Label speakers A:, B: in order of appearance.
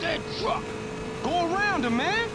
A: That truck!
B: Go around him, man!